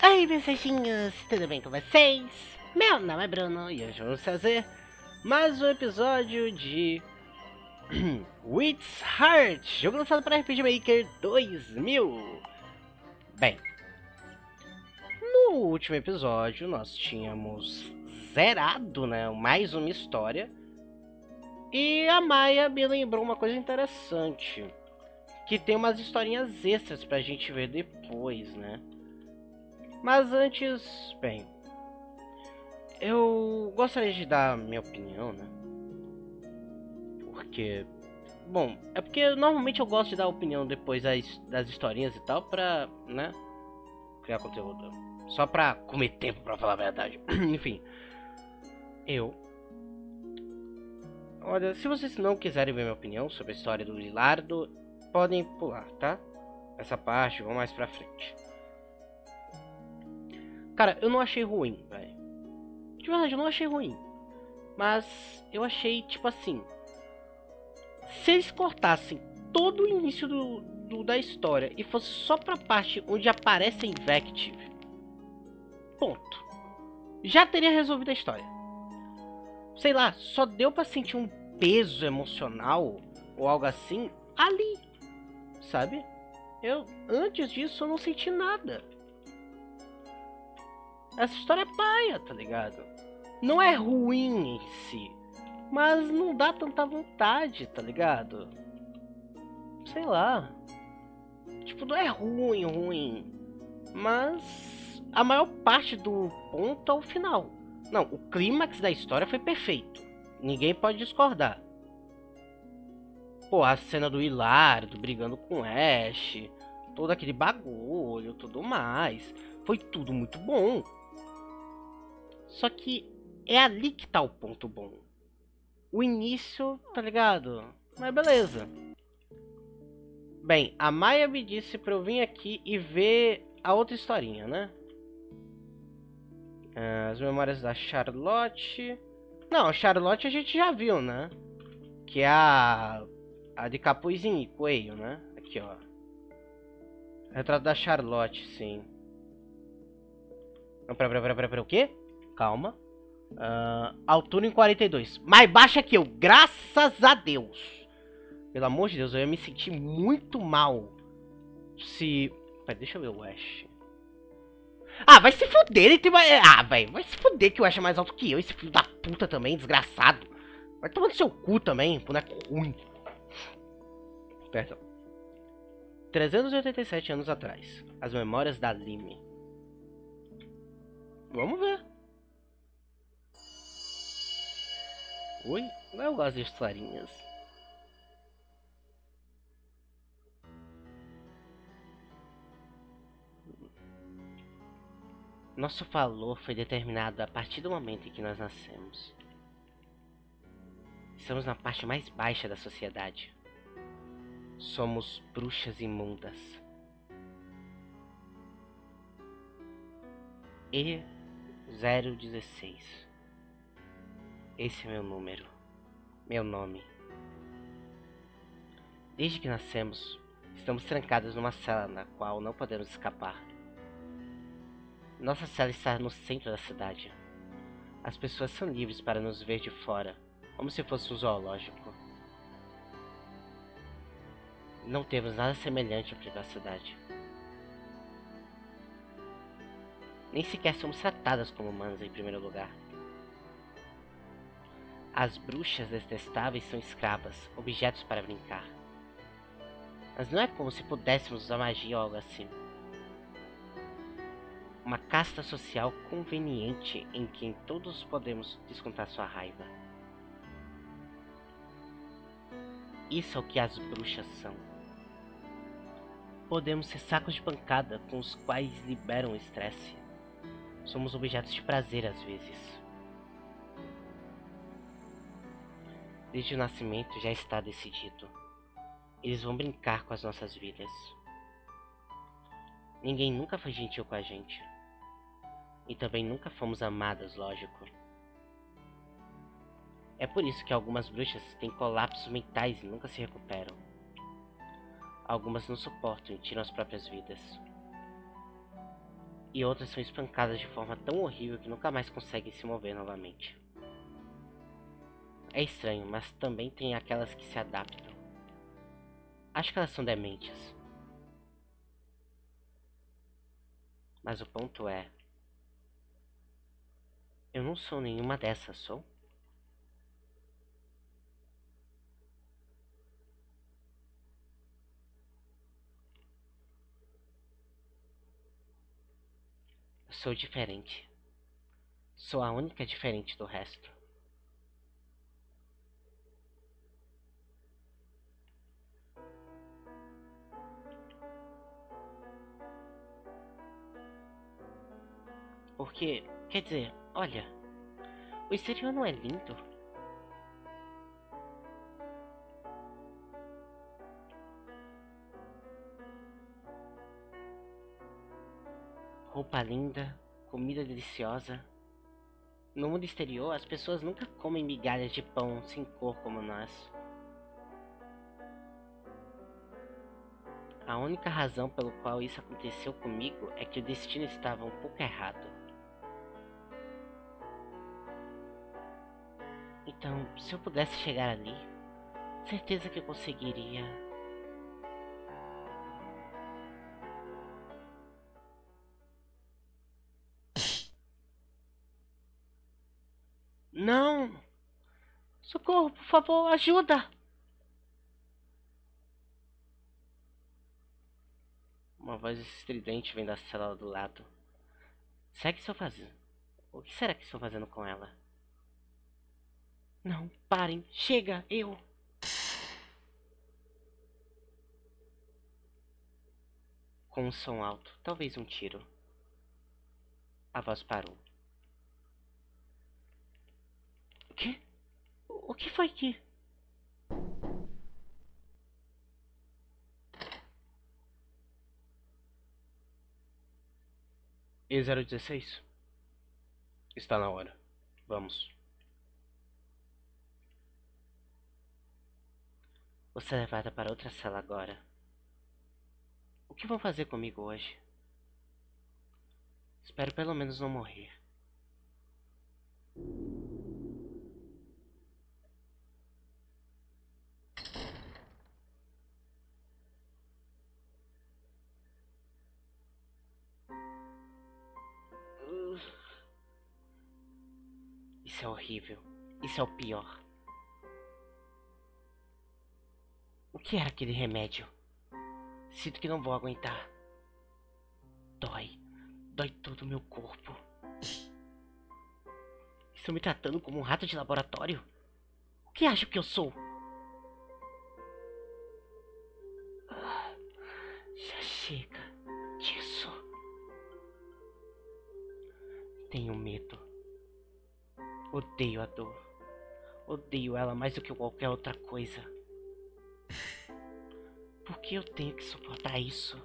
Oi, mensageinhos, tudo bem com vocês? Meu nome é Bruno e hoje vamos fazer mais um episódio de Wits Heart, jogo lançado para RPG Maker 2000. Bem, no último episódio nós tínhamos zerado, né, mais uma história e a Maia me lembrou uma coisa interessante, que tem umas historinhas extras pra gente ver depois, né? Mas antes, bem, eu gostaria de dar minha opinião, né? Porque, bom, é porque normalmente eu gosto de dar opinião depois das, das historinhas e tal pra, né, criar conteúdo. Só pra comer tempo pra falar a verdade. Enfim, eu... Olha, se vocês não quiserem ver minha opinião sobre a história do Lilardo, podem pular, tá? Essa parte, vão mais pra frente. Cara, eu não achei ruim, velho. De verdade, eu não achei ruim. Mas eu achei, tipo assim. Se eles cortassem todo o início do, do da história e fosse só pra parte onde aparece a Invective. Ponto. Já teria resolvido a história. Sei lá, só deu pra sentir um peso emocional ou algo assim ali. Sabe? Eu, antes disso, eu não senti nada. Essa história é paia, tá ligado? Não é ruim em si, mas não dá tanta vontade, tá ligado? Sei lá. Tipo, não é ruim, ruim. Mas a maior parte do ponto é o final. Não, o clímax da história foi perfeito. Ninguém pode discordar. Pô, a cena do Hilário brigando com Ash, todo aquele bagulho, tudo mais. Foi tudo muito bom. Só que é ali que tá o ponto bom. O início, tá ligado? Mas beleza. Bem, a Maia me disse pra eu vir aqui e ver a outra historinha, né? Ah, as memórias da Charlotte. Não, a Charlotte a gente já viu, né? Que é a, a de capuzinho e coelho, né? Aqui, ó. Retrato da Charlotte, sim. Pera, pera, pera, pera, pera, o quê? Calma. Uh, altura em 42. Mais baixa que eu, graças a Deus. Pelo amor de Deus, eu ia me sentir muito mal se... Pera, deixa eu ver o Ash. Ah, vai se fuder, ele tem mais... Ah, velho, vai se fuder que o Ash é mais alto que eu. Esse filho da puta também, desgraçado. Vai tomando seu cu também, boneco ruim. Perdão. 387 anos atrás. As memórias da Lime. Vamos ver. Oi? Eu gosto de historinhas. Nosso valor foi determinado a partir do momento em que nós nascemos. Estamos na parte mais baixa da sociedade. Somos bruxas imundas. E 016 esse é meu número, meu nome. Desde que nascemos, estamos trancados numa cela na qual não podemos escapar. Nossa cela está no centro da cidade. As pessoas são livres para nos ver de fora, como se fosse um zoológico. Não temos nada semelhante à privacidade. Nem sequer somos tratadas como humanos em primeiro lugar. As bruxas detestáveis são escravas, objetos para brincar. Mas não é como se pudéssemos usar magia ou algo assim. Uma casta social conveniente em quem todos podemos descontar sua raiva. Isso é o que as bruxas são. Podemos ser sacos de pancada com os quais liberam o estresse. Somos objetos de prazer às vezes. Desde o nascimento já está decidido. Eles vão brincar com as nossas vidas. Ninguém nunca foi gentil com a gente. E também nunca fomos amadas, lógico. É por isso que algumas bruxas têm colapsos mentais e nunca se recuperam. Algumas não suportam e tiram as próprias vidas. E outras são espancadas de forma tão horrível que nunca mais conseguem se mover novamente. É estranho, mas também tem aquelas que se adaptam. Acho que elas são dementes. Mas o ponto é. Eu não sou nenhuma dessas, sou? Sou diferente. Sou a única diferente do resto. Porque, quer dizer, olha, o exterior não é lindo? Roupa linda, comida deliciosa. No mundo exterior, as pessoas nunca comem migalhas de pão sem cor como nós. A única razão pelo qual isso aconteceu comigo é que o destino estava um pouco errado. Então, se eu pudesse chegar ali, certeza que eu conseguiria. Não! Socorro, por favor, ajuda! Uma voz estridente vem da cela do lado. Segue seu fazendo. O que será que estou fazendo com ela? Não, parem. Chega, eu. Com um som alto, talvez um tiro. A voz parou. O que? O que foi que? E016? Está na hora. Vamos. Você é levada para outra sala agora. O que vão fazer comigo hoje? Espero pelo menos não morrer. Isso é horrível. Isso é o pior. O que era aquele remédio? Sinto que não vou aguentar. Dói. Dói todo o meu corpo. Estão me tratando como um rato de laboratório? O que acho que eu sou? Já chega disso. Tenho medo. Odeio a dor. Odeio ela mais do que qualquer outra coisa. Por que eu tenho que suportar isso?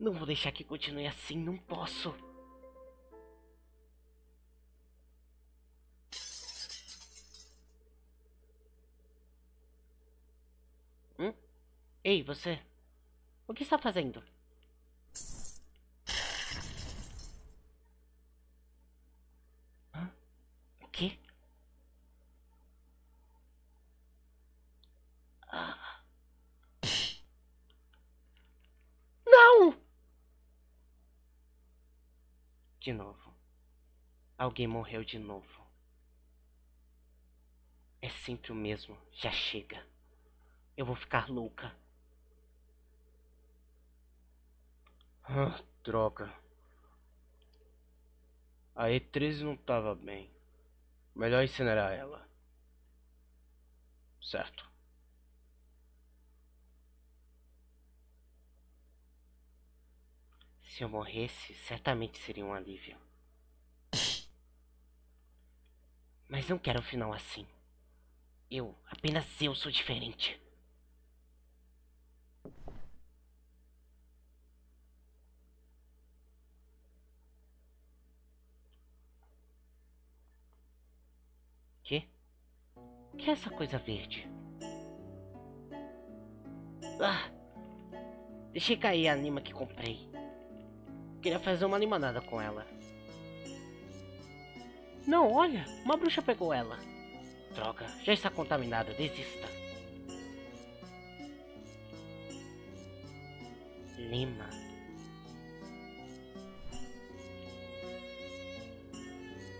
Não vou deixar que continue assim, não posso. Hum? Ei, você. O que está fazendo? Hã? O quê? De novo. Alguém morreu de novo. É sempre o mesmo. Já chega. Eu vou ficar louca. Ah, droga. A E13 não tava bem. Melhor incinerar ela. Certo. Se eu morresse, certamente seria um alívio. Mas não quero um final assim. Eu, apenas eu sou diferente. Que? O que é essa coisa verde? Ah! Deixei cair a anima que comprei. Queria fazer uma limonada com ela. Não, olha, uma bruxa pegou ela. Droga, já está contaminada, desista. Lima.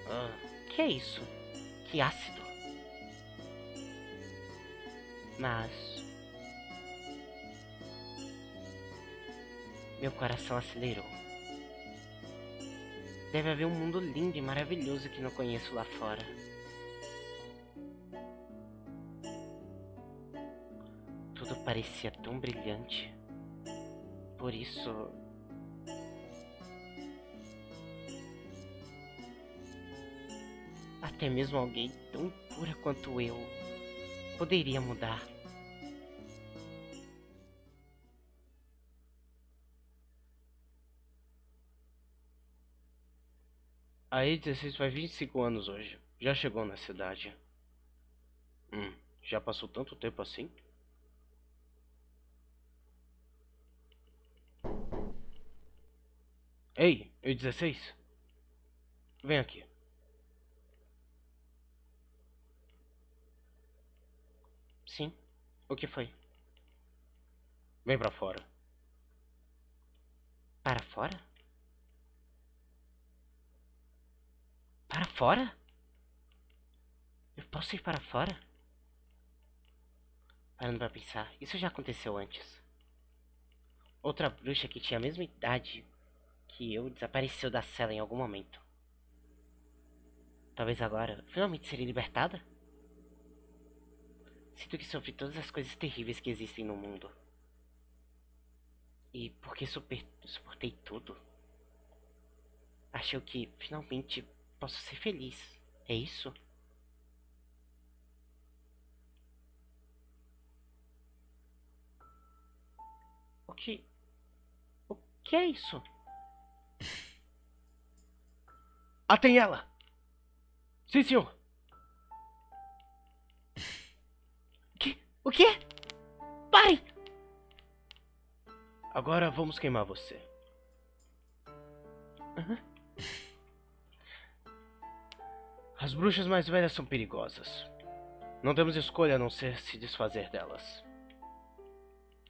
Ah, que é isso? Que ácido. Mas. Meu coração acelerou. Deve haver um mundo lindo e maravilhoso que não conheço lá fora. Tudo parecia tão brilhante. Por isso. Até mesmo alguém tão pura quanto eu poderia mudar. Aí 16 faz 25 anos hoje. Já chegou na cidade. Hum, já passou tanto tempo assim? Ei, eu 16? Vem aqui. Sim. O que foi? Vem pra fora. Para fora? Para fora? Eu posso ir para fora? Parando pra pensar, isso já aconteceu antes. Outra bruxa que tinha a mesma idade que eu desapareceu da cela em algum momento. Talvez agora finalmente seria libertada? Sinto que sofri todas as coisas terríveis que existem no mundo. E porque suportei tudo, acho que finalmente posso ser feliz. É isso? O que. O que é isso? Ah, tem ela! Sim, senhor! Que? O quê? Pare! Agora vamos queimar você. Uhum. As bruxas mais velhas são perigosas. Não temos escolha a não ser se desfazer delas.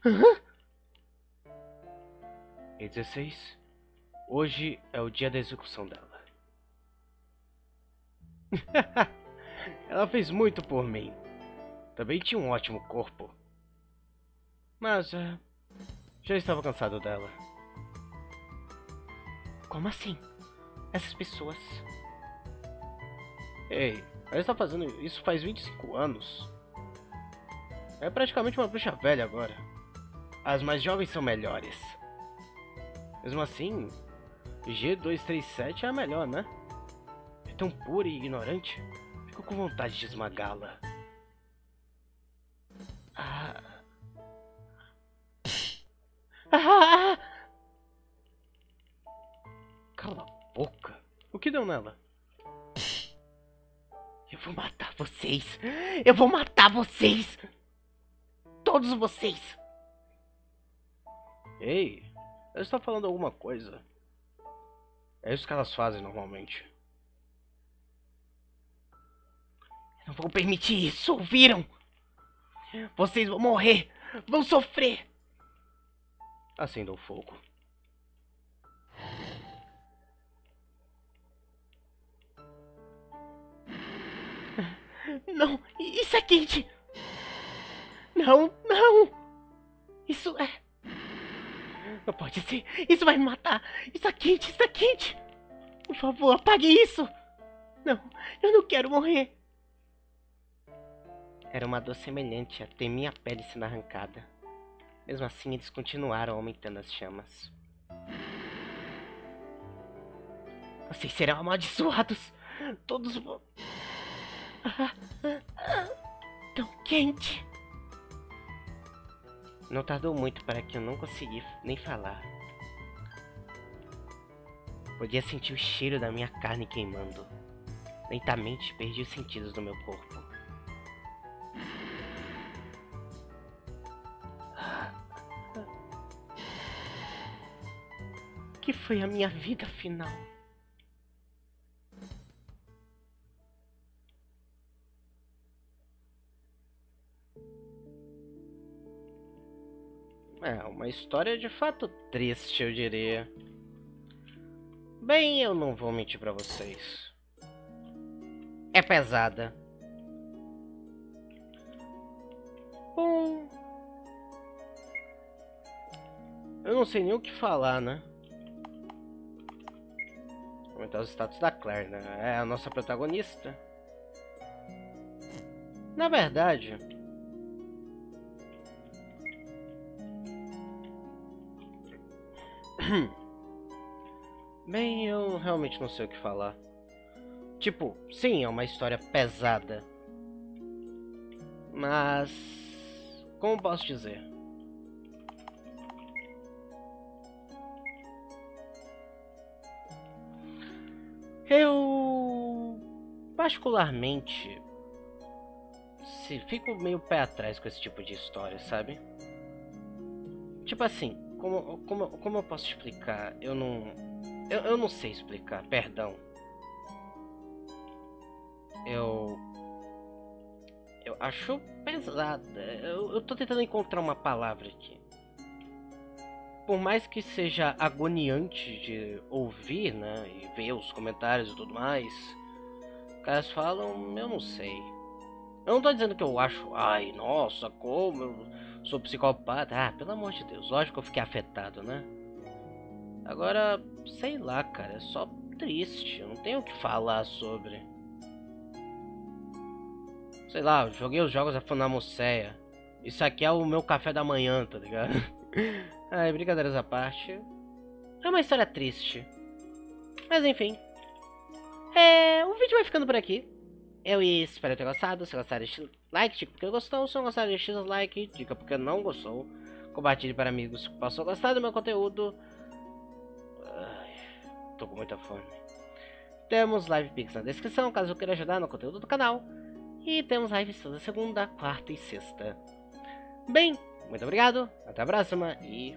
Uhum. E 16. Hoje é o dia da execução dela. Ela fez muito por mim. Também tinha um ótimo corpo. Mas uh, já estava cansado dela. Como assim? Essas pessoas. Ei, ela está fazendo isso faz 25 anos. É praticamente uma bruxa velha agora. As mais jovens são melhores. Mesmo assim, G237 é a melhor, né? É tão pura e ignorante. Fico com vontade de esmagá-la. Ah. Ah. Cala a boca. O que deu nela? Eu vou matar vocês. Eu vou matar vocês. Todos vocês. Ei, ela está falando alguma coisa. É isso que elas fazem normalmente. Eu não vou permitir isso, ouviram? Vocês vão morrer, vão sofrer. Acenda o fogo. Não, isso é quente. Não, não. Isso é. Não pode ser. Isso vai me matar. Está quente, está quente. Por favor, apague isso. Não, eu não quero morrer. Era uma dor semelhante a ter minha pele sendo arrancada. Mesmo assim, eles continuaram aumentando as chamas. Vocês serão amaldiçoados. Todos. Ah, ah, ah, tão quente. Não tardou muito para que eu não consegui nem falar. Podia sentir o cheiro da minha carne queimando. Lentamente perdi os sentidos do meu corpo. que foi a minha vida final. Uma história de fato triste, eu diria. Bem, eu não vou mentir pra vocês. É pesada. Bom... Eu não sei nem o que falar, né? Comentar os status da Claire, né? É a nossa protagonista. Na verdade... Bem, eu realmente não sei o que falar. Tipo, sim, é uma história pesada. Mas. Como posso dizer? Eu. Particularmente. Se, fico meio pé atrás com esse tipo de história, sabe? Tipo assim, como, como, como eu posso explicar? Eu não. Eu, eu não sei explicar, perdão. Eu. Eu acho pesada. Eu, eu tô tentando encontrar uma palavra aqui. Por mais que seja agoniante de ouvir, né? E ver os comentários e tudo mais. Caras falam, eu não sei. Eu não tô dizendo que eu acho, ai, nossa, como eu sou psicopata. Ah, pelo amor de Deus, lógico que eu fiquei afetado, né? Agora, sei lá, cara, é só triste. Não tenho o que falar sobre. Sei lá, joguei os jogos da Funamoceia. Isso aqui é o meu café da manhã, tá ligado? Ai, brincadeiras à parte. É uma história triste. Mas enfim. É, o vídeo vai ficando por aqui. Eu espero ter gostado. Se gostar, deixe like, dica porque gostou. Se não gostar, deixe like, dica porque não gostou. Compartilhe para amigos que possam gostar do meu conteúdo. Ai, tô com muita fome. Temos live pix na descrição, caso queira ajudar no conteúdo do canal. E temos lives toda segunda, quarta e sexta. Bem, muito obrigado, até a próxima e